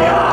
Yeah!